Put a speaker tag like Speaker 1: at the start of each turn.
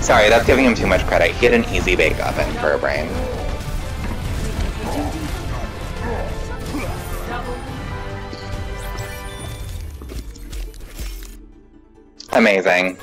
Speaker 1: Sorry, that's giving him too much credit. He had an easy bake oven for a brain. Amazing.